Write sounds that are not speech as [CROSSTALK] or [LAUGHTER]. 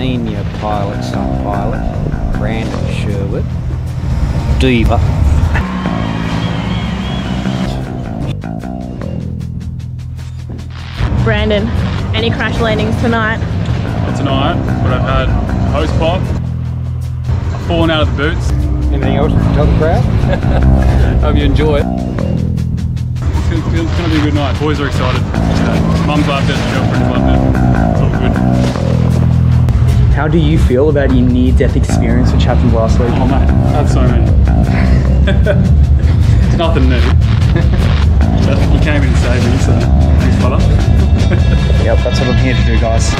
senior pilot, stunt pilot, Brandon Sherwood, Diva. Brandon, any crash landings tonight? Not tonight, but I've had a hose pop, I've fallen out of the boots. Anything else to tell the crowd? [LAUGHS] Hope you enjoy it. It's gonna, it's gonna be a good night. Boys are excited. Mum's loved it, girlfriend's loved How do you feel about your near-death experience which happened last week? Oh mate, that's so many. [LAUGHS] it's nothing new. But you came in and saved me, so thanks fella. [LAUGHS] Yep, that's what I'm here to do, guys.